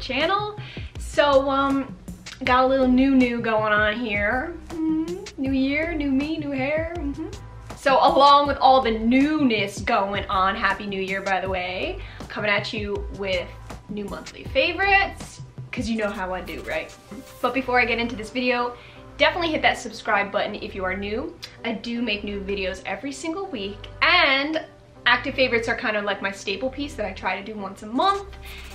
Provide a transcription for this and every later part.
channel. So, um, got a little new new going on here. Mm -hmm. New year, new me, new hair. Mm -hmm. So along with all the newness going on, Happy New Year by the way, coming at you with new monthly favorites, because you know how I do, right? But before I get into this video, definitely hit that subscribe button if you are new. I do make new videos every single week and Active favorites are kind of like my staple piece that I try to do once a month.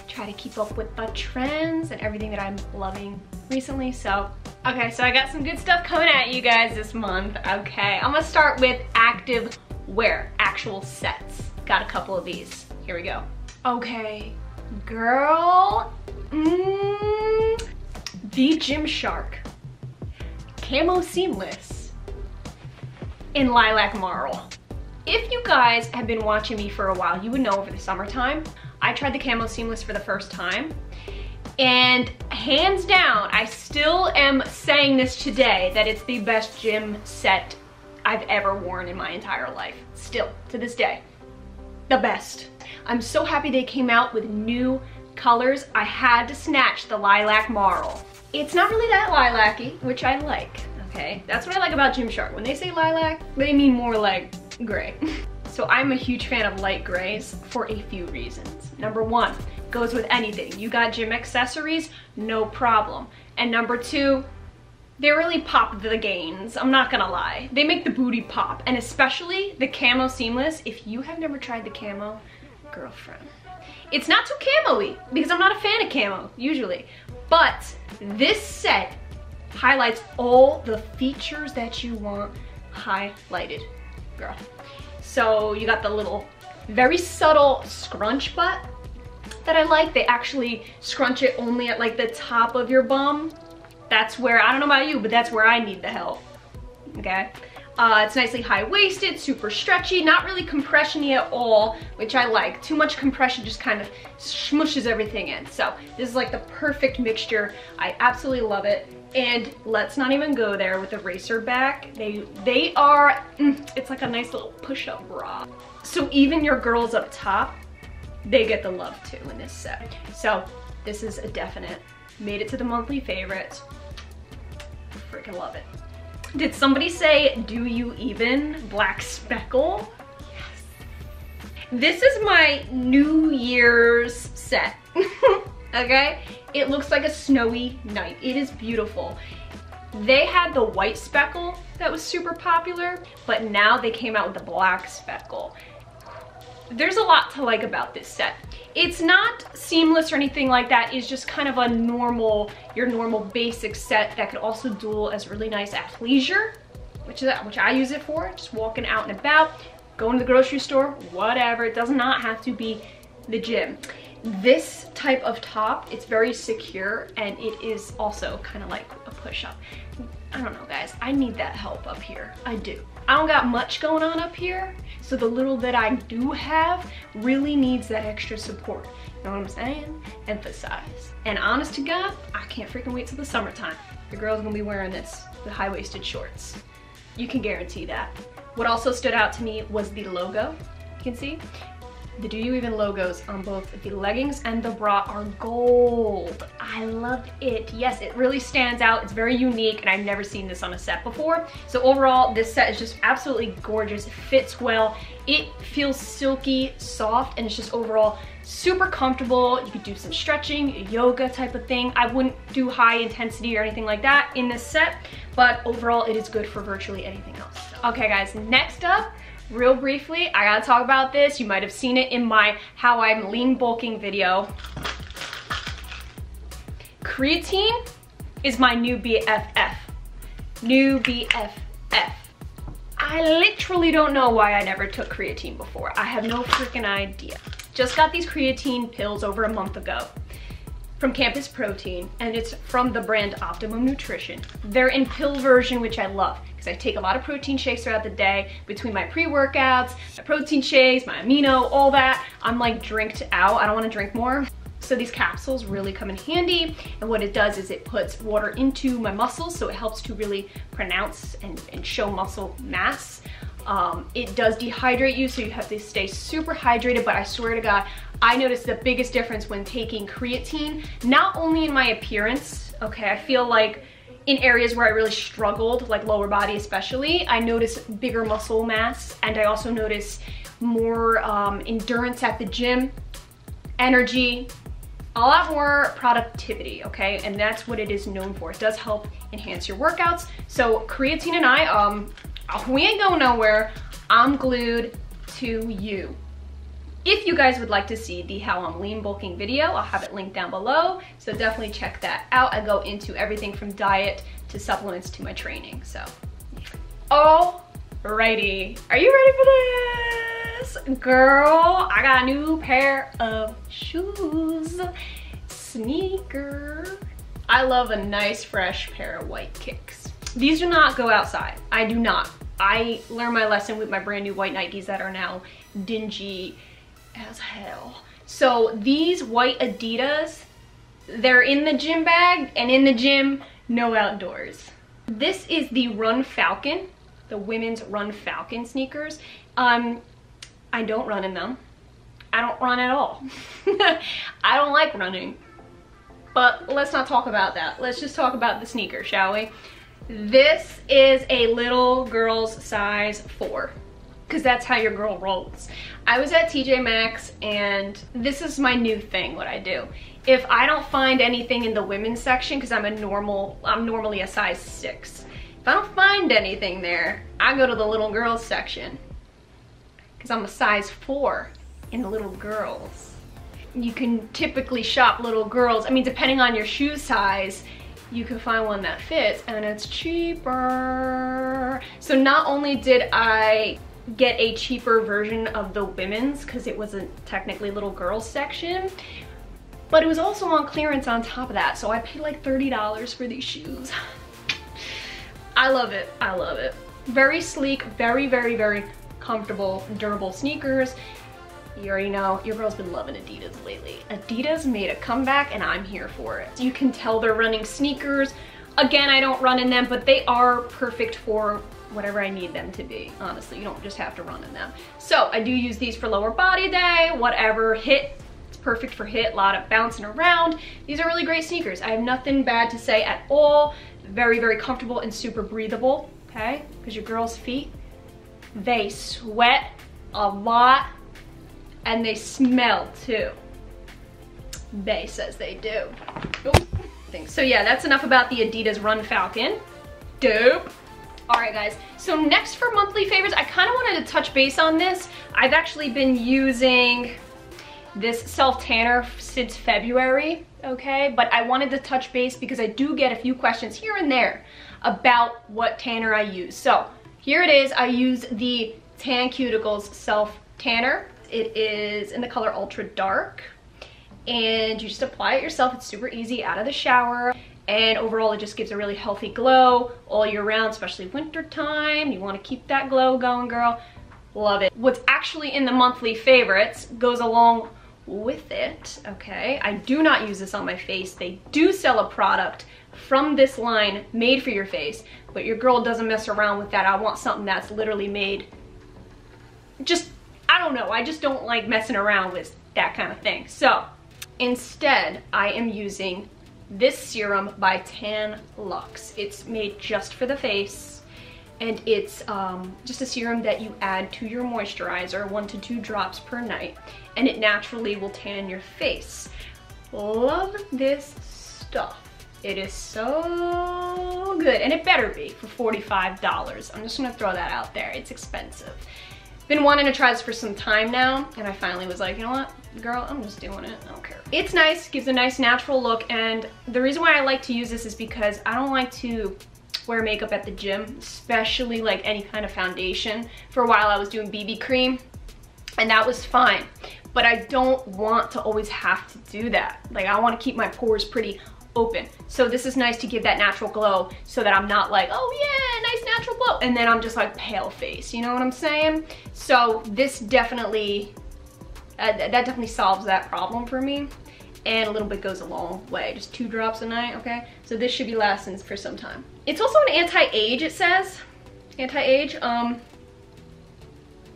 Try to keep up with the trends and everything that I'm loving recently. So, okay, so I got some good stuff coming at you guys this month. Okay, I'm gonna start with active wear, actual sets. Got a couple of these. Here we go. Okay, girl, mm, the Gymshark Camo Seamless in Lilac Marl. If you guys have been watching me for a while, you would know over the summertime, I tried the Camo Seamless for the first time. And hands down, I still am saying this today, that it's the best gym set I've ever worn in my entire life. Still, to this day, the best. I'm so happy they came out with new colors. I had to snatch the lilac marl. It's not really that lilac-y, which I like, okay? That's what I like about Gymshark. When they say lilac, they mean more like gray. So I'm a huge fan of light grays for a few reasons. Number one, goes with anything. You got gym accessories, no problem. And number two, they really pop the gains, I'm not gonna lie. They make the booty pop, and especially the camo seamless. If you have never tried the camo, girlfriend. It's not too camo-y, because I'm not a fan of camo, usually. But this set highlights all the features that you want highlighted, girl. So you got the little, very subtle scrunch butt that I like. They actually scrunch it only at like the top of your bum. That's where, I don't know about you, but that's where I need the help, okay? Uh, it's nicely high-waisted, super stretchy, not really compression-y at all, which I like. Too much compression just kind of smushes everything in. So this is like the perfect mixture. I absolutely love it. And let's not even go there with the racer back. They, they are, mm, it's like a nice little push-up bra. So even your girls up top, they get the love too in this set. So this is a definite. Made it to the monthly favorites. Freaking love it. Did somebody say, do you even black speckle? Yes. This is my New Year's set, okay? It looks like a snowy night. It is beautiful. They had the white speckle that was super popular, but now they came out with the black speckle. There's a lot to like about this set. It's not seamless or anything like that. It's just kind of a normal, your normal basic set that could also duel as really nice athleisure, which is which I use it for, just walking out and about, going to the grocery store, whatever. It does not have to be the gym. This type of top, it's very secure and it is also kind of like a push-up. I don't know guys, I need that help up here. I do. I don't got much going on up here, so the little that I do have really needs that extra support. You know what I'm saying? Emphasize. And honest to God, I can't freaking wait till the summertime. The girl's gonna be wearing this, the high-waisted shorts. You can guarantee that. What also stood out to me was the logo. You can see the Do You Even logos on both the leggings and the bra are gold. I love it. Yes, it really stands out. It's very unique and I've never seen this on a set before. So overall, this set is just absolutely gorgeous. It fits well. It feels silky, soft, and it's just overall super comfortable. You could do some stretching, yoga type of thing. I wouldn't do high intensity or anything like that in this set, but overall it is good for virtually anything else. Okay guys, next up, real briefly, I gotta talk about this. You might have seen it in my how I'm lean bulking video. Creatine is my new BFF. New BFF. I literally don't know why I never took creatine before. I have no freaking idea. Just got these creatine pills over a month ago from Campus Protein, and it's from the brand Optimum Nutrition. They're in pill version, which I love because I take a lot of protein shakes throughout the day between my pre-workouts, my protein shakes, my amino, all that. I'm like drinked out. I don't want to drink more. So these capsules really come in handy. And what it does is it puts water into my muscles. So it helps to really pronounce and, and show muscle mass. Um, it does dehydrate you, so you have to stay super hydrated, but I swear to God, I noticed the biggest difference when taking creatine, not only in my appearance, okay, I feel like in areas where I really struggled, like lower body especially, I noticed bigger muscle mass and I also noticed more um, endurance at the gym, energy, a lot more productivity, okay? And that's what it is known for. It does help enhance your workouts. So creatine and I, um, we ain't going nowhere. I'm glued to you. If you guys would like to see the how I'm lean bulking video, I'll have it linked down below. So definitely check that out. I go into everything from diet to supplements to my training, so. Alrighty, are you ready for this? Girl, I got a new pair of shoes. Sneaker. I love a nice fresh pair of white kicks. These do not go outside. I do not. I learned my lesson with my brand new white Nikes that are now dingy as hell. So these white Adidas, they're in the gym bag and in the gym, no outdoors. This is the Runfalcon, the women's Runfalcon sneakers. Um, I don't run in them. I don't run at all. I don't like running. But let's not talk about that. Let's just talk about the sneaker, shall we? This is a little girl's size four because that's how your girl rolls. I was at TJ Maxx and this is my new thing, what I do. If I don't find anything in the women's section, because I'm a normal, I'm normally a size six. If I don't find anything there, I go to the little girls section because I'm a size four in the little girls. You can typically shop little girls. I mean, depending on your shoe size, you can find one that fits and it's cheaper. So not only did I get a cheaper version of the women's because it wasn't technically little girls section but it was also on clearance on top of that. So I paid like $30 for these shoes. I love it. I love it. Very sleek very very very comfortable durable sneakers you already know your girl's been loving Adidas lately Adidas made a comeback and I'm here for it you can tell they're running sneakers again I don't run in them but they are perfect for whatever I need them to be. Honestly, you don't just have to run in them. So I do use these for lower body day, whatever, HIIT, it's perfect for HIIT, a lot of bouncing around. These are really great sneakers. I have nothing bad to say at all. Very, very comfortable and super breathable, okay? Because your girl's feet, they sweat a lot and they smell too. Bay says they do. So yeah, that's enough about the Adidas Runfalcon. Dope. All right, guys. So next for monthly favorites, I kind of wanted to touch base on this. I've actually been using this self-tanner since February, okay? But I wanted to touch base because I do get a few questions here and there about what tanner I use. So here it is. I use the Tanceuticals self-tanner. It is in the color Ultra Dark. And you just apply it yourself. It's super easy out of the shower and overall it just gives a really healthy glow all year round, especially winter time. You wanna keep that glow going, girl. Love it. What's actually in the monthly favorites goes along with it, okay? I do not use this on my face. They do sell a product from this line made for your face, but your girl doesn't mess around with that. I want something that's literally made just, I don't know, I just don't like messing around with that kind of thing. So instead, I am using this serum by Tan Lux. It's made just for the face and it's um, just a serum that you add to your moisturizer, one to two drops per night, and it naturally will tan your face. Love this stuff. It is so good, and it better be for $45. I'm just gonna throw that out there. It's expensive. Been wanting to try this for some time now, and I finally was like, you know what, girl, I'm just doing it, I don't care. It's nice, gives a nice natural look, and the reason why I like to use this is because I don't like to wear makeup at the gym, especially like any kind of foundation. For a while I was doing BB cream, and that was fine. But I don't want to always have to do that. Like I want to keep my pores pretty open. So this is nice to give that natural glow so that I'm not like, oh yeah, nice natural glow. And then I'm just like pale face, you know what I'm saying? So this definitely, uh, that definitely solves that problem for me. And a little bit goes a long way, just two drops a night, okay? So this should be lasting for some time. It's also an anti-age, it says. Anti-age, um,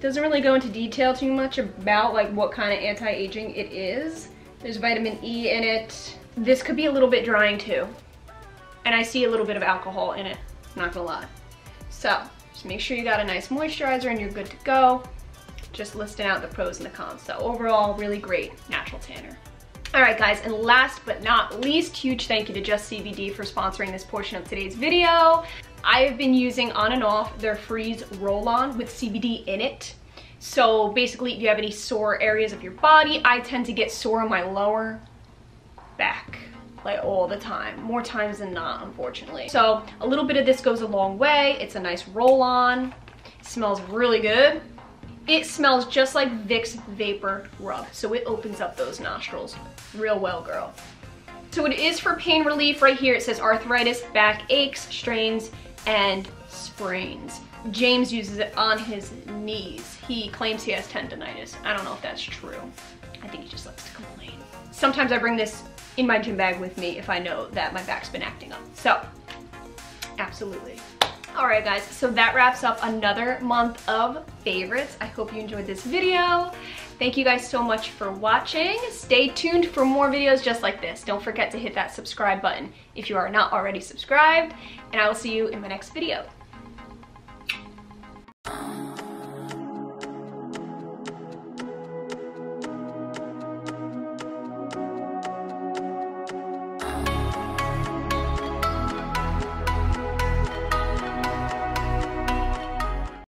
Doesn't really go into detail too much about like what kind of anti-aging it is. There's vitamin E in it. This could be a little bit drying too. And I see a little bit of alcohol in it, not gonna lie. So, just make sure you got a nice moisturizer and you're good to go. Just listing out the pros and the cons. So overall, really great natural tanner. All right guys, and last but not least, huge thank you to JustCBD for sponsoring this portion of today's video. I have been using on and off their Freeze Roll-On with CBD in it. So basically, if you have any sore areas of your body, I tend to get sore in my lower back like all the time, more times than not, unfortunately. So a little bit of this goes a long way. It's a nice roll-on, smells really good. It smells just like Vicks Vapor Rub, so it opens up those nostrils real well, girl. So it is for pain relief right here. It says arthritis, back aches, strains, and sprains. James uses it on his knees. He claims he has tendonitis. I don't know if that's true. I think he just likes to complain. Sometimes I bring this in my gym bag with me if I know that my back's been acting up. So, absolutely. All right guys, so that wraps up another month of favorites. I hope you enjoyed this video. Thank you guys so much for watching. Stay tuned for more videos just like this. Don't forget to hit that subscribe button if you are not already subscribed, and I will see you in my next video.